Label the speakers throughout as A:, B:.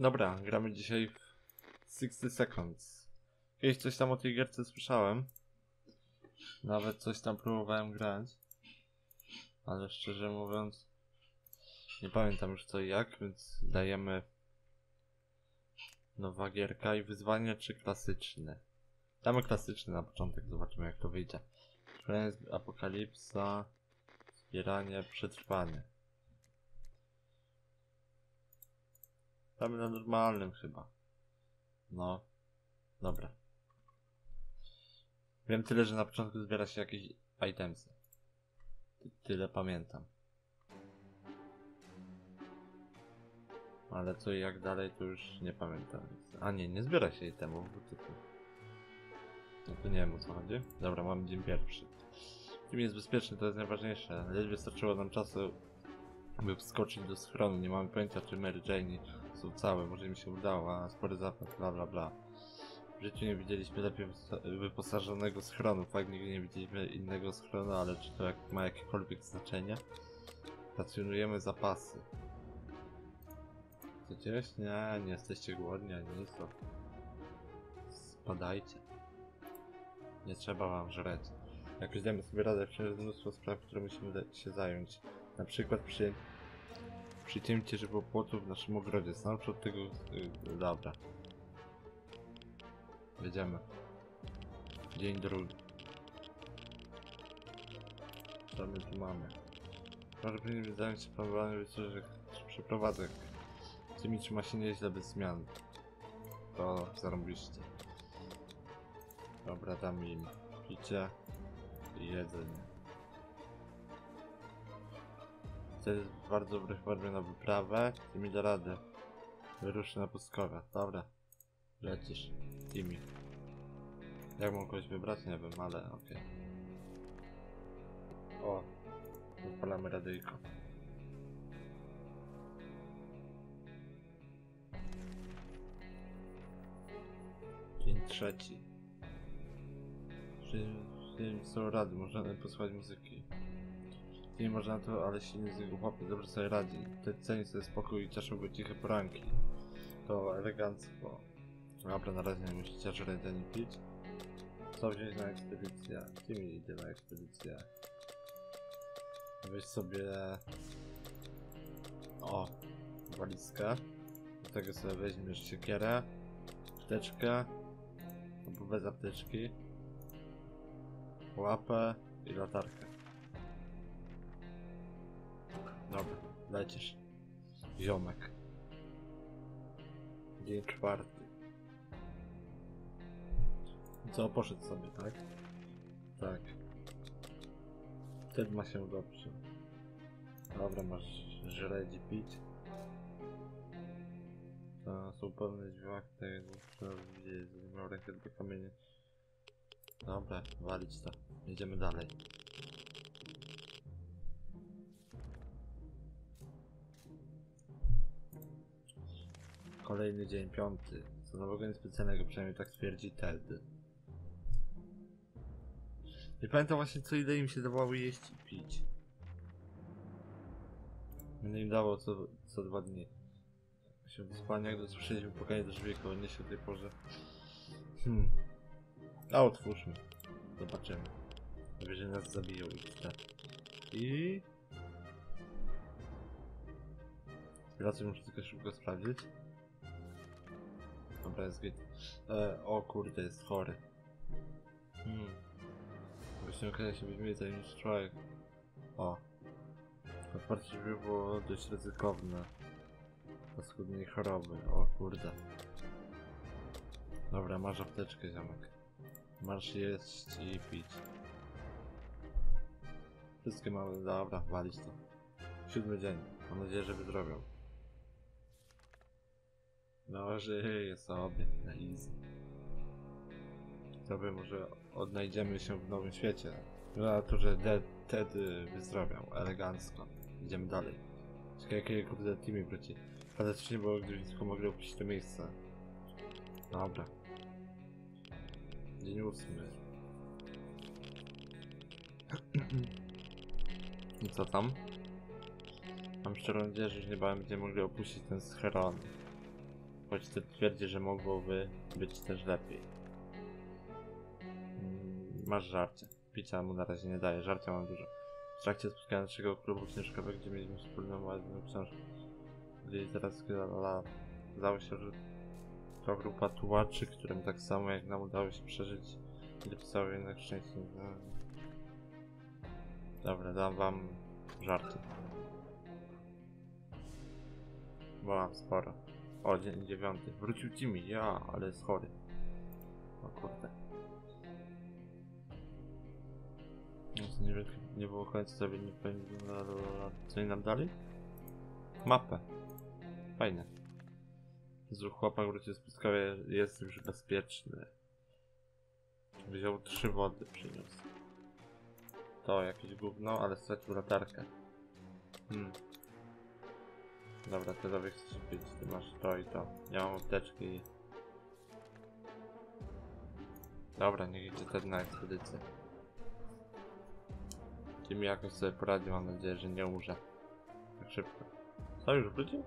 A: Dobra, gramy dzisiaj w 60 Seconds. Kiedyś coś tam o tej gierce słyszałem. Nawet coś tam próbowałem grać. Ale szczerze mówiąc, nie pamiętam już co i jak, więc dajemy nowa gierka i wyzwanie czy klasyczne. Damy klasyczny na początek, zobaczymy jak to wyjdzie. Apokalipsa, zbieranie, przetrwanie. Damy na normalnym chyba. No. Dobra. Wiem tyle, że na początku zbiera się jakieś itemsy. Ty, tyle pamiętam. Ale co i jak dalej to już nie pamiętam. A nie, nie zbiera się itemów, bo. No to nie wiem o co chodzi. Dobra, mamy dzień pierwszy. Dzień jest bezpieczny, to jest najważniejsze. Ledwie starczyło nam czasu, by wskoczyć do schronu. Nie mamy pojęcia, czy Mary Jane są całe. Może mi się udało, a spory zapad, bla bla bla. W życiu nie widzieliśmy lepiej wyposażonego schronu. Fakt, nigdy nie widzieliśmy innego schronu, ale czy to jak ma jakiekolwiek znaczenie? Racjonujemy zapasy. Jeść? Nie, nie jesteście głodni ani nic, spadajcie. Nie trzeba wam żreć. Jak damy sobie radę, jest mnóstwo spraw, które musimy się zająć. Na przykład przy przycięcie żywopłotu w naszym ogrodzie. Stanowczo od tego... Yy, dobra. Jedziemy. Dzień drugi. Co my tu mamy? Może powinien zająć się planowaniem wycieczek przeprowadzek. Tymi trzyma się nieźle bez zmian. To zarobiście. Dobra, dam im picie i jedzenie. To jest w bardzo dobrej formie na wyprawę. Mi da radę. Wyruszę na pustkowia. Dobra. Lecisz. Timi. Jak mam kogoś wybrać? Nie wiem, ale okej. O. Odpalamy radyjko. Dzień trzeci. Czy, są rady, można posłuchać muzyki. Nie można to, ale silny z jego chłopiec dobrze sobie radzi. Te ceni sobie spokój i cieszą go ciche poranki. To elegancko. Dobra, na razie nie musicie ani pić. Co wziąć na ekspedycję? Kim idzie na ekspedycję? Weź sobie... O! Walizkę. Do tego sobie weźmiesz siekierę, apteczkę, albo bez apteczki, łapę i latarkę. Dobra, lecisz. Ziomek. Dzień czwarty. Co, poszedł sobie, tak? Tak. Wtedy ma się dobrze. Dobra, masz żreć i pić. To są pełne drzwiach tego, widzieć, miał rękę do kamienia. Dobra, walić to. Jedziemy dalej. Kolejny dzień, piąty. Co nowego niespecjalnego, przynajmniej tak twierdzi Ted. Nie pamiętam właśnie co ile im się dawało jeść i pić. Mnie im dało co, co dwa dni. Się wyspania, gdy słyszeliśmy pukanie do drzwi koło nie się o tej porze. Hmm. A otwórzmy. Zobaczymy. Jeżeli nas zabiją i tak. I... Raczej muszę tylko szybko sprawdzić. Dobra, jest git. E, o kurde, jest chory. Hmm. Właśnie okazja się być mniej niż człowiek. O. Otwarcie drzwi było dość ryzykowne. Paskudnej choroby. O kurde. Dobra, masz apteczkę, ziomek. Masz jeść i pić. Wszystkie mamy, dobra, walić to. Siódmy dzień. Mam nadzieję, że wyzdrowią. No, żyję sobie, na easy. Sobie może odnajdziemy się w nowym świecie. Na to, że Dead, Ted y, wyzdrowiał, elegancko. Idziemy dalej. Ciekawe jakie kurde teamy wróci. Fantastycznie było, gdyby tylko mogli opuścić to miejsce. Dobra. Dzień ósmy. I co tam? Mam szczerą nadzieję, że już niebawem będziemy mogli opuścić ten scheron. Choć to twierdzi, że mogłoby być też lepiej. Mm, Masz żarcie. Picia mu na razie nie daje, żarcia mam dużo. W trakcie spotkania naszego klubu książkowego, gdzie mieliśmy wspólną ładną książkę, gdzie teraz okazało się, że to grupa tułaczy, którym tak samo jak nam udało się przeżyć i dopisało jednak szczęście. No. Dobra, dam wam żarty. Bo mam sporo. O, dzień dziewiąty. Wrócił Jimmy, ja, ale jest chory. O kurde. No nie, wiem, nie było końca sobie nie powiem, co nam dali? Mapę. Fajne. Zrób chłopak wrócił z Piotrkowie, jest już bezpieczny. Wziął trzy wody, przyniósł. To jakieś gówno, ale stracił latarkę. Hmm. Dobra, ty sobie chcesz pić, ty masz to i to. Ja mam apteczki i... Dobra, niech idzie ten na ekspedycję. Mi jakoś sobie poradzi, mam nadzieję, że nie umrze. Tak szybko. Co, już wrócił?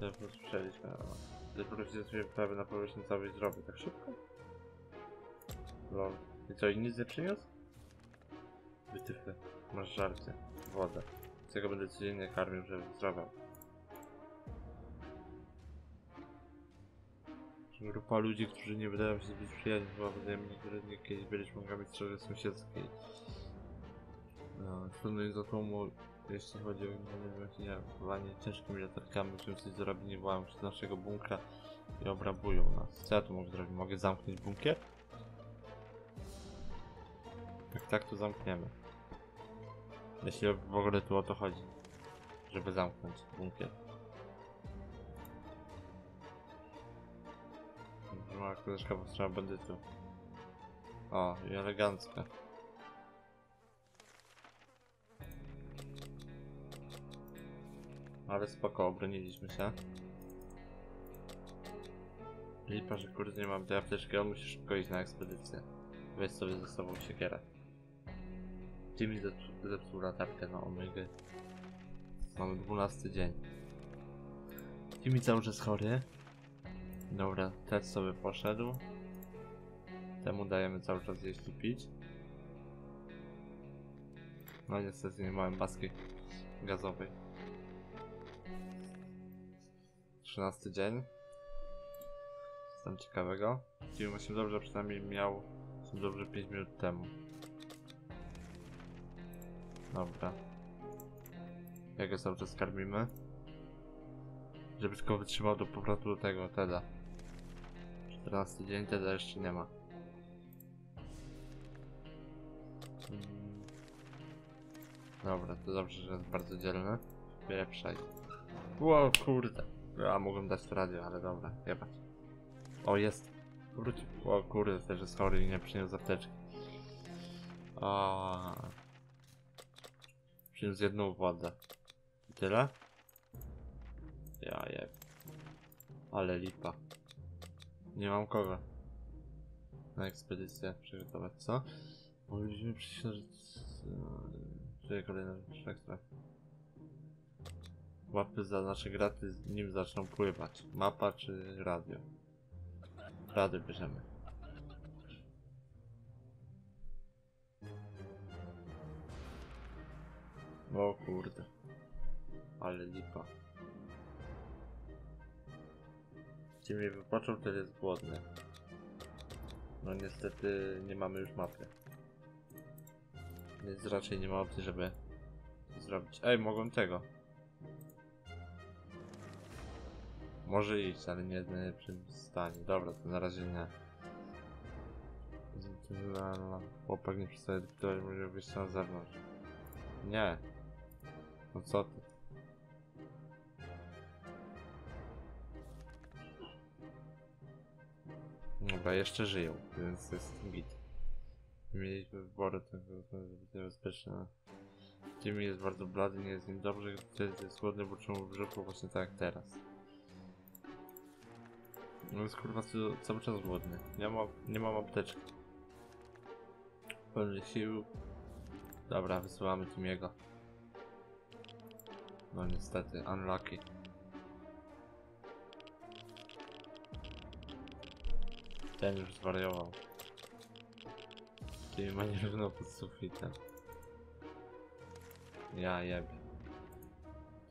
A: To usłyszeliśmy, no. Ty wrócicie sobie prawie na powierzchnię całej zdrowy, tak szybko? Lol. I co, i nic nie przyniósł? Wytyfy. Masz żarcie. Wodę. Z tego będę codziennie karmił, żeby zdrował. Grupa ludzi, którzy nie wydają się być przyjaźni, chyba wydaje mi że kiedyś byliśmy mogami strony sąsiedzkiej. No, trudno za tłumu, jeśli chodzi o manipulowanie ciężkimi latarkami, zrobić, nie włamą się do naszego bunkra i obrabują nas. Co ja tu mogę zrobić? Mogę zamknąć bunkier? Jak tak, to zamkniemy. Jeśli w ogóle tu o to chodzi, żeby zamknąć bunkier. Mała koleżka powstrzymała bandytów. O, i elegancka. Ale spoko, obroniliśmy się. Lipa, że kurde nie mam tej apteczki, on musi szybko iść na ekspedycję. Weź sobie ze sobą siekierę. Jimmy zepsuł, zepsuł latarkę na omegę. Mamy 12 dzień. Jimmy cały czas chory. Dobra, Ted sobie poszedł. Temu dajemy cały czas jeść i pić. No niestety nie mamy maski gazowej. 13 dzień. Co tam ciekawego? Jimmy się dobrze przynajmniej miał dobrze 5 minut temu. Dobra. Jak go cały czas karmimy? Żeby tylko wytrzymał do powrotu do tego, Teda. 14 dzień, Teda jeszcze nie ma. Mm. Dobra, to dobrze, że jest bardzo dzielny. Pieprzaj. Ło, kurde. Ja mogłem dać to radio, ale dobra, jebać. O, jest. Wrócił. O kurde, też jest chory i nie przyniósł apteczki. A. Przyniósł jedną wodę. I tyle? Ja je. Ale lipa. Nie mam kogo. Na ekspedycję przygotować, co? Mogliśmy przyjść Czuję kolejny ekstra. Łapy za nasze graty, nim zaczną pływać. Mapa czy radio? Radio bierzemy. O kurde. Ale lipa. Gdzie mnie wypaczą, to jest głodny. No niestety nie mamy już mapy. Więc raczej nie ma opcji, żeby zrobić. Ej, mogą tego. Może iść, ale nie w czym stanie. Dobra, to na razie nie. Chłopak nie przestaje dyktować, może wyjść na zewnątrz. Nie. No co ty? Dobra, jeszcze żyją, więc jest git. Mieliśmy wybory, to jest niebezpieczne. Jimmy jest bardzo blady, nie jest nim dobrze, Ted jest głodny, bo w brzuchu właśnie tak jak teraz. No jest kurwa cały, czas głodny. Nie mam, nie mam apteczki. Pełny sił. Dobra, wysyłamy Timiego. No niestety, unlucky. Ten już zwariował. Czyli ma nierówno pod sufitem. Ja jebie.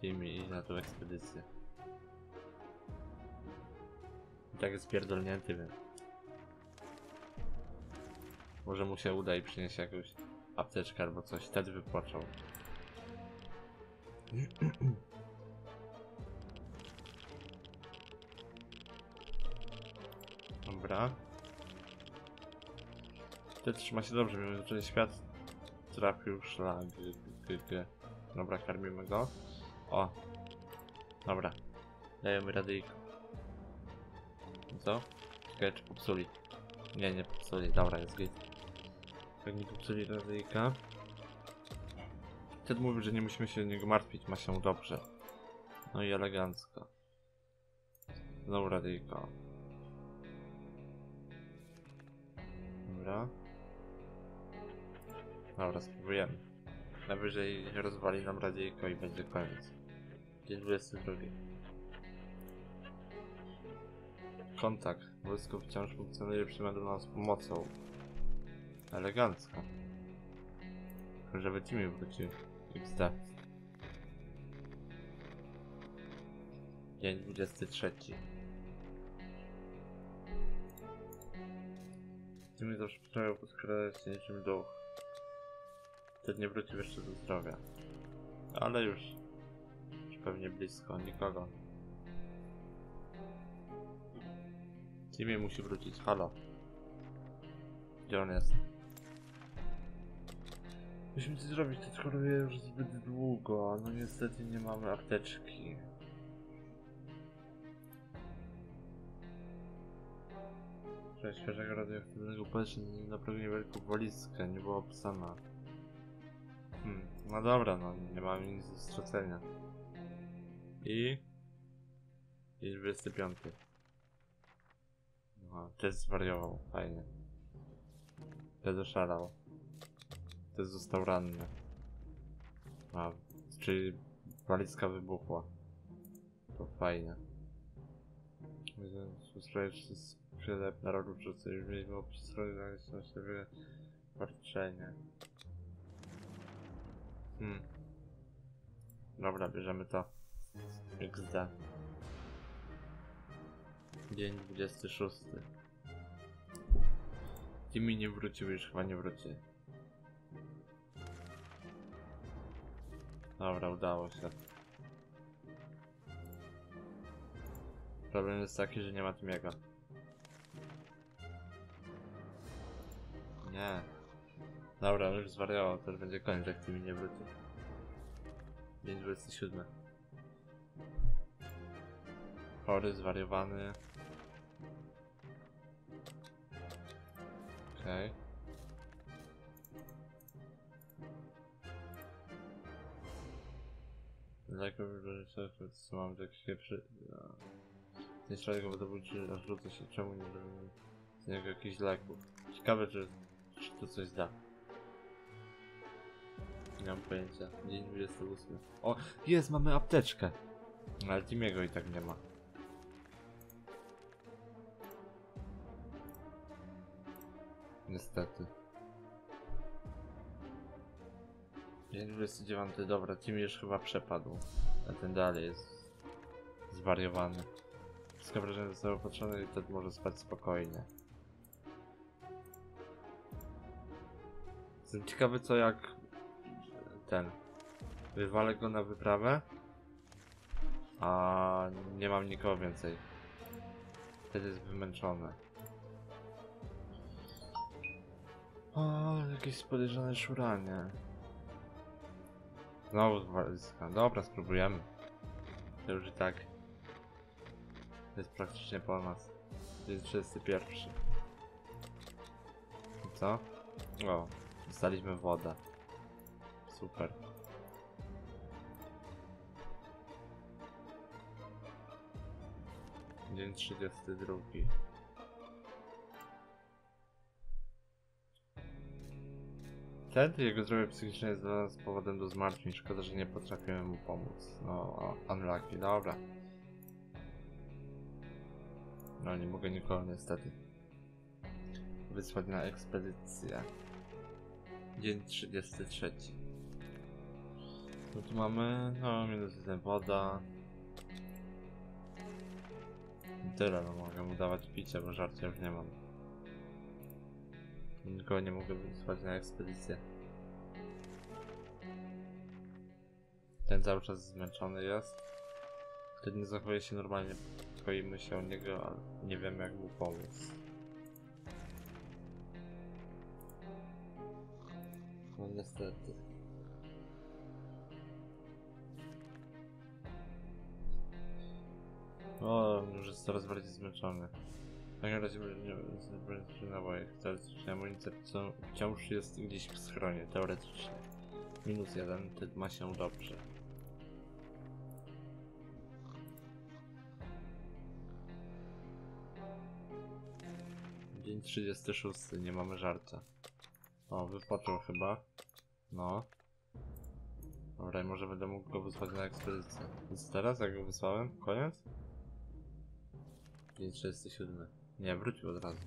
A: Jimmy, idź na tą ekspedycję. I tak jest pierdolnięty, wiem. Może mu się uda i przyniesie jakąś apteczkę albo coś. Wtedy wypłaczał. Dobra. Ty trzyma się dobrze, mimo że świat trafił szlak. G, g, g. Dobra, karmimy go. O. Dobra. Dajemy radyjko. Co? Czekaj, czy popsuli? Nie, nie popsuli. Dobra, jest git. Jak nie popsuli radyjka. Ted mówi, że nie musimy się niego martwić, ma się dobrze. No i elegancko. Znowu radyjko. Dobra. Dobra, spróbujemy. Najwyżej rozwali nam radyjko i będzie koniec. Dzień 22. Kontakt. Wojsko wciąż funkcjonuje przyjmę nas pomocą. Elegancko. Żeby Timmy wrócił. XD. Dzień 23. Timmy zawsze potrafił podkradać się niczym duch. Wtedy nie wrócił jeszcze do zdrowia. Ale już. Już pewnie blisko, nikogo. Timmy musi wrócić, halo. Gdzie on jest? Musimy coś zrobić, to choruje już zbyt długo. No niestety nie mamy apteczki. Cześć, świeżego radioaktywnego powietrza na progu niewielką walizkę, nie była opisana. Hmm, no dobra, no nie mamy nic do stracenia. I... I 25. No, też zwariował, fajnie. Też oszalał. Też został ranny. A, czyli walizka wybuchła. To fajnie. Usłyszałeś, że sprzedaj narodu, że coś mieliśmy obstroić na siebie warczenie. Hmm. Dobra, bierzemy to. XD. Dzień 26. Timmy nie wrócił, już chyba nie wróci. Dobra, udało się. Problem jest taki, że nie ma Timiego. Nie. Dobra, już zwariował, to będzie koniec, jak Timmy nie wróci. Dzień 27. Chory, zwariowany. Okej. Lekko wybrać co mam jakieś przy... No. Nie trzeba go wydobyć, że aż rzucę się czemu nie robimy z niego jakichś leków. Ciekawe, czy, czy to coś da. Nie mam pojęcia. Dzień 28. O, jest, mamy apteczkę. No, Ale Timiego i tak nie ma. Niestety. Dzień 29, dobra, Tim już chyba przepadł. A ten dalej jest zwariowany. Wszystko wrażenie zostało opatrzone i wtedy może spać spokojnie. Jestem ciekawy co jak ten wywalę go na wyprawę a nie mam nikogo więcej. Wtedy jest wymęczony. O, jakieś podejrzane szuranie. Znowu walizka. Dobra, spróbujemy. To już i tak. Jest praktycznie po nas. Jest 31. I co? O, dostaliśmy wodę. Super. Dzień 32. Wtedy jego zdrowie psychiczne jest dla nas powodem do zmartwień. Szkoda, że nie potrafimy mu pomóc. No, unlucky, dobra. No, nie mogę nikogo niestety. wysłać na ekspedycję. Dzień 33. No tu mamy, no minus jeden woda. Tyle, no mogę mu dawać picie, bo żarcia już nie mam. Nikogo nie mogę wysłać na ekspedycję. Ten cały czas zmęczony jest. Ten nie zachowuje się normalnie, boimy się o niego, ale nie wiemy jak mu pomóc. No niestety. O, już jest coraz bardziej zmęczony. W takim razie będzie naboje. Teoretycznie amunicja wcią- wciąż jest gdzieś w schronie, teoretycznie. Minus jeden, to ma się dobrze. Dzień 36, nie mamy żarcia. O, wypoczął chyba. No. Dobra, może będę mógł go wysłać na ekspedycję. Więc teraz, jak go wysłałem? Koniec? Dzień 37. Nie, wrócił od razu.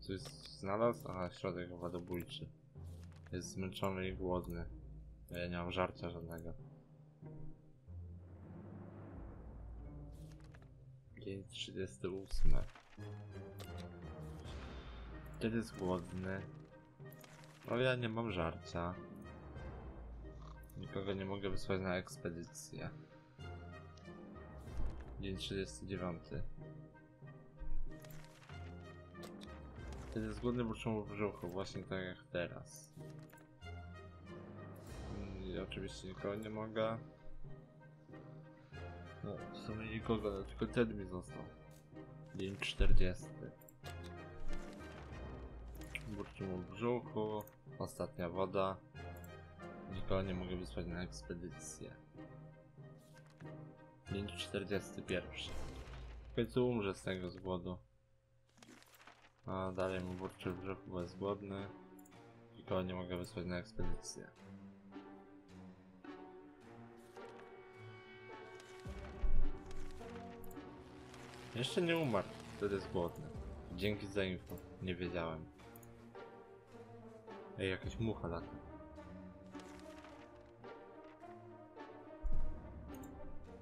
A: Coś znalazł? Aha, środek wadobójczy. Jest zmęczony i głodny. Ja nie mam żarcia żadnego. Dzień 38. Wtedy jest głodny. Ale ja nie mam żarcia. Nikogo nie mogę wysłać na ekspedycję. Dzień 39. Wtedy jest głodny, bo czuł w brzuchu, właśnie tak jak teraz. I oczywiście nikogo nie mogę. No, w sumie nikogo, no, tylko ten mi został. Dzień 40. Burczy mu brzuchu. Ostatnia woda. Nikogo nie mogę wysłać na ekspedycję. Dzień 41. W końcu umrze z tego z głodu. A dalej mu burczy w brzuchu, bo jest głodny. Nikogo nie mogę wysłać na ekspedycję. Jeszcze nie umarł, wtedy jest głodny. Dzięki za info, nie wiedziałem. Ej, jakaś mucha lata.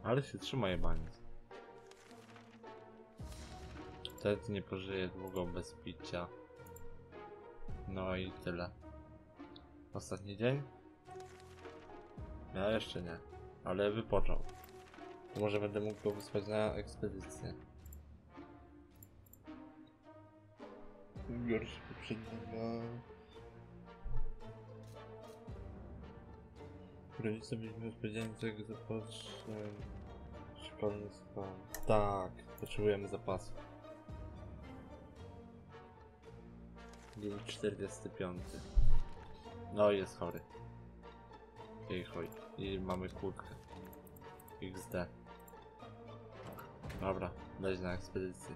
A: Ale się trzyma jebaniec. Wtedy nie pożyje długo bez picia. No i tyle. Ostatni dzień? Ja jeszcze nie, ale wypoczął. To może będę mógł go wysłać na ekspedycję. Gorszy poprzedniego. Rodzice byliśmy odpowiedzialni za jego e, szkolny. Tak, potrzebujemy zapasu. Dzień 45. No jest chory. Jej chuj. I mamy kłódkę. XD. Dobra, leć na ekspedycję.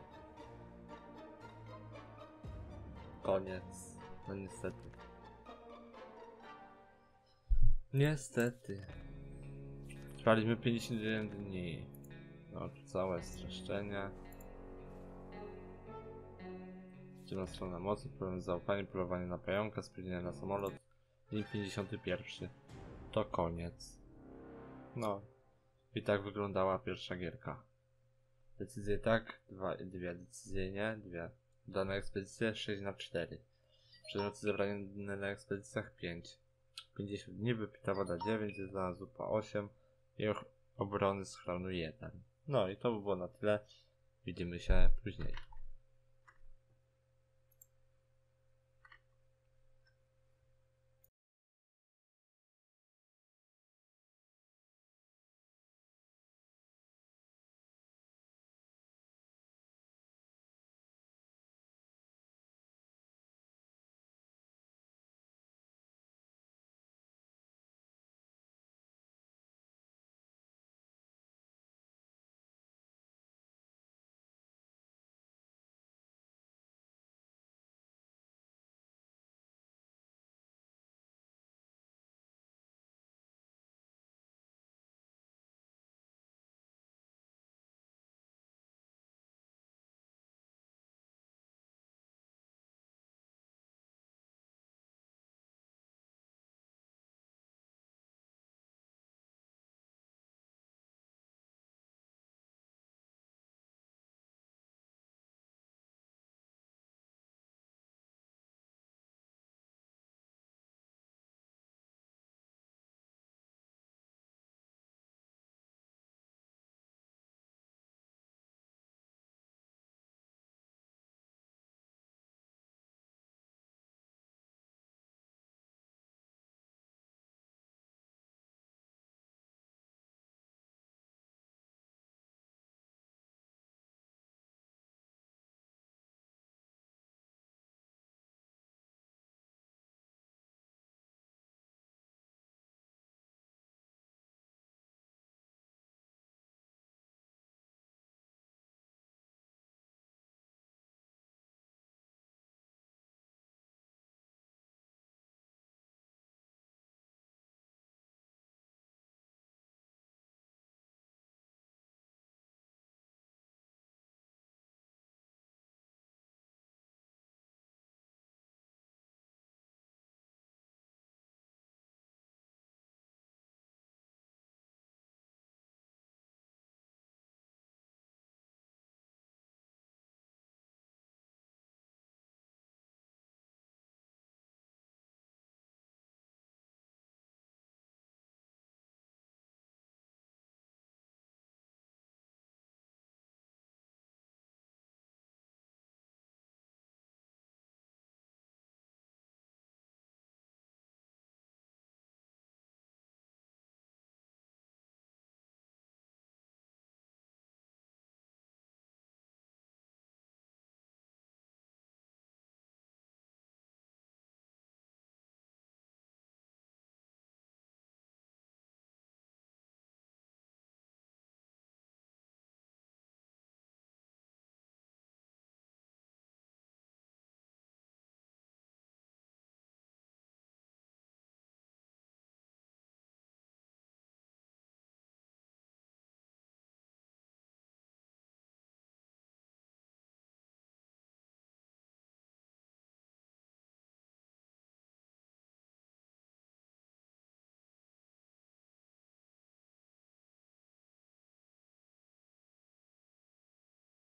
A: Koniec. No niestety. Niestety. Trwaliśmy 51 dni. No, całe streszczenie. Dzielna strona mocy, problem z zaufaniem, polowanie na pająka, spóźnienie na samolot. Dzień 51. To koniec. No. I tak wyglądała pierwsza gierka. Decyzje tak, dwa, dwie decyzje nie, dwie. Dane ekspedycje 6 na 4. Przedmioty zebrane na ekspedycjach 5. 50 dni, wypita woda 9, zjedzona zupa 8 i obrony schronu 1. No i to by było na tyle. Widzimy się później.